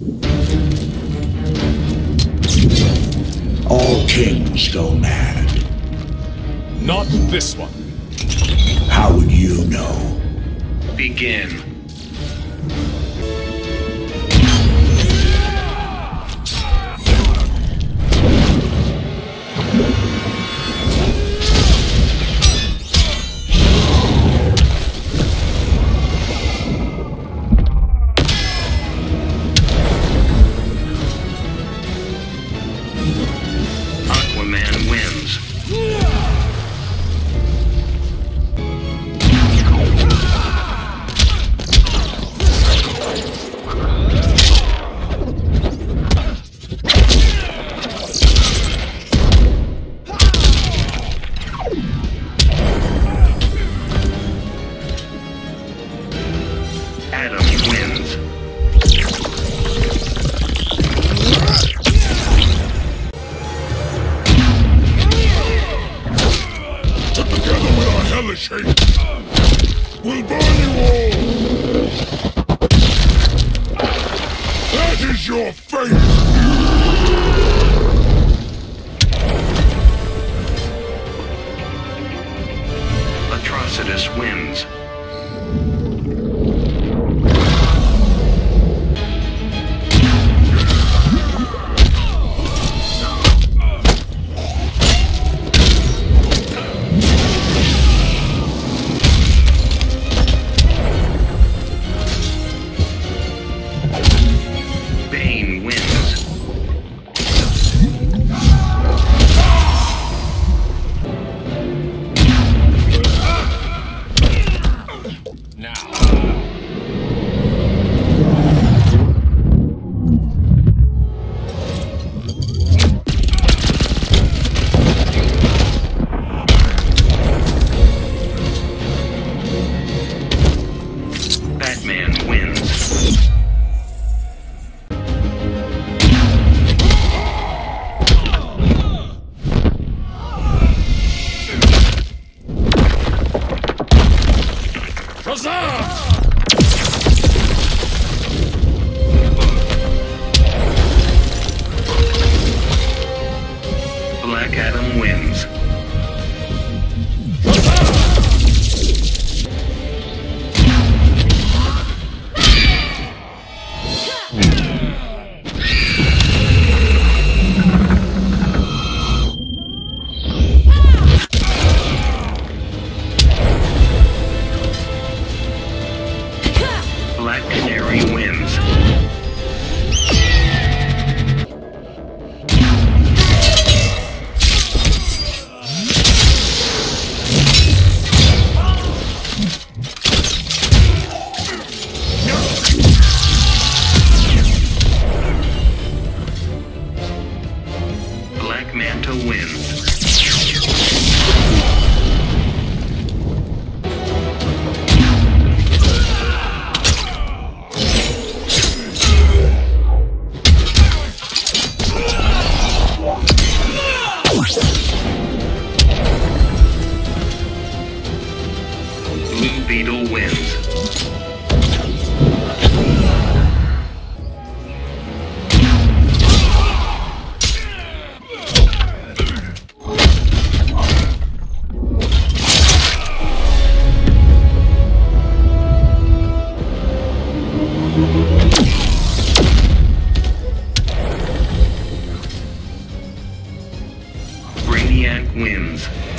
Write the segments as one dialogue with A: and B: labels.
A: All kings go mad.
B: Not this one.
A: How would you know?
C: Begin. Brainiac wins.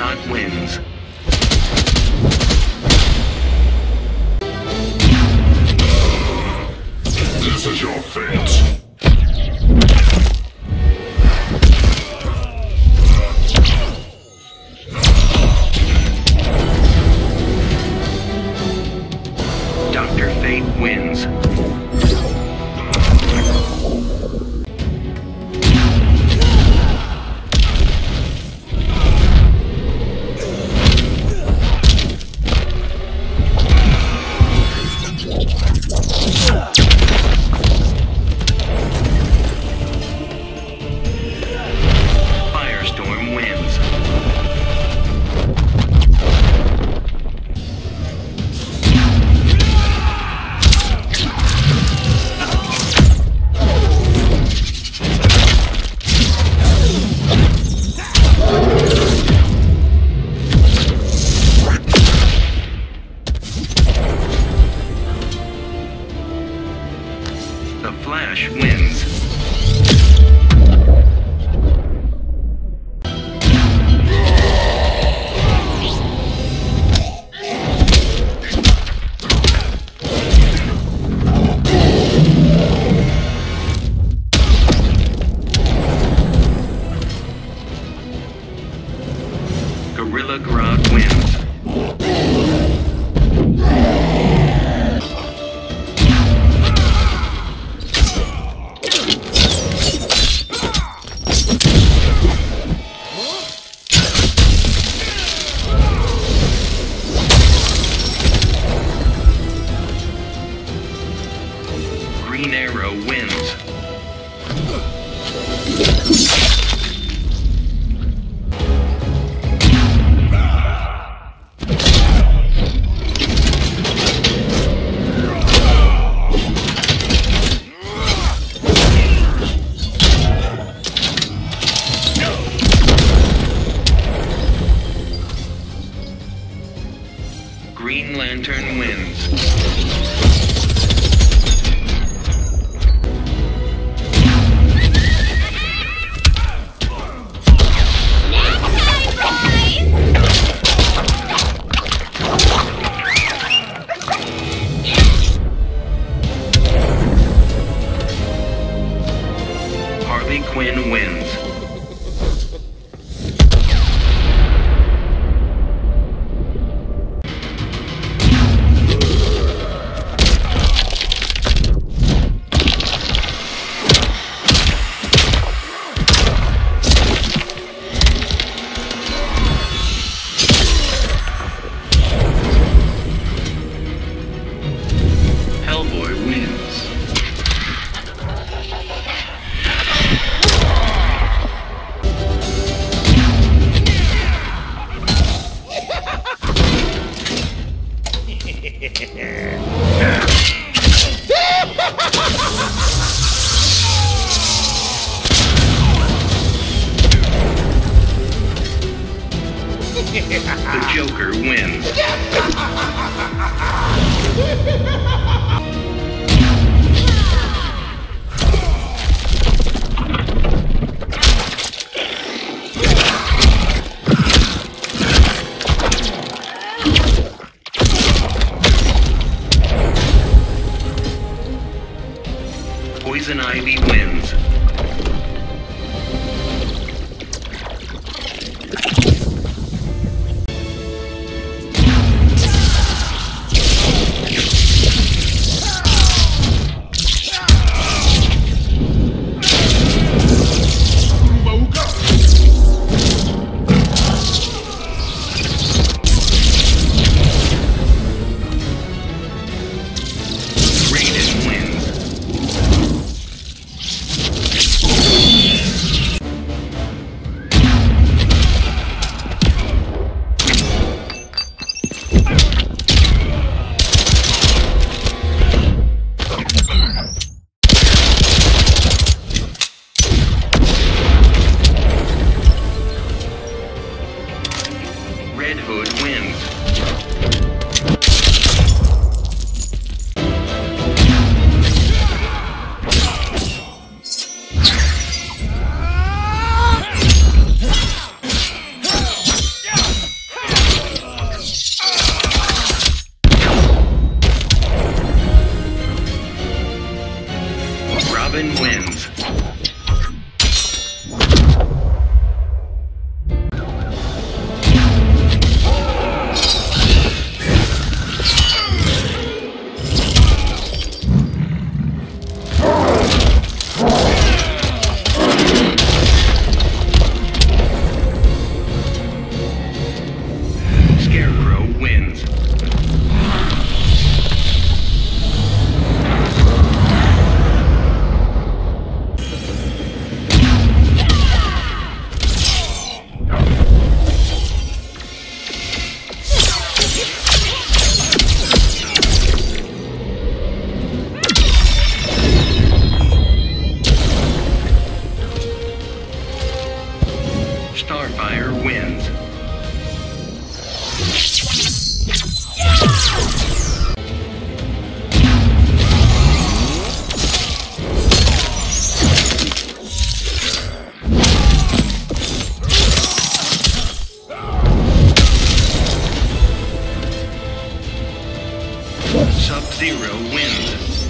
D: shot wins.
C: This is your fate.
D: win-win. the Joker wins.
C: Sub-Zero wins.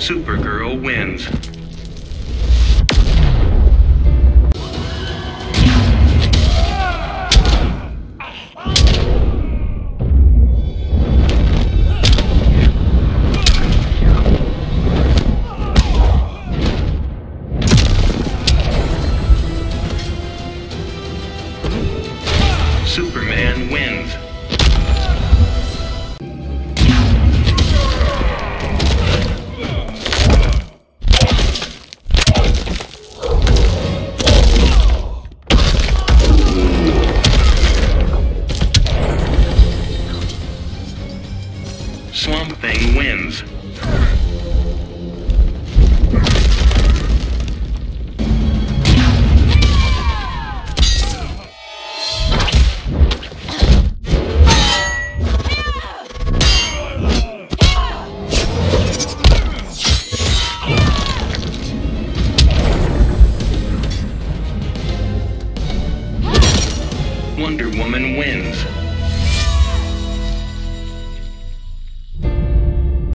C: Supergirl wins. Wins.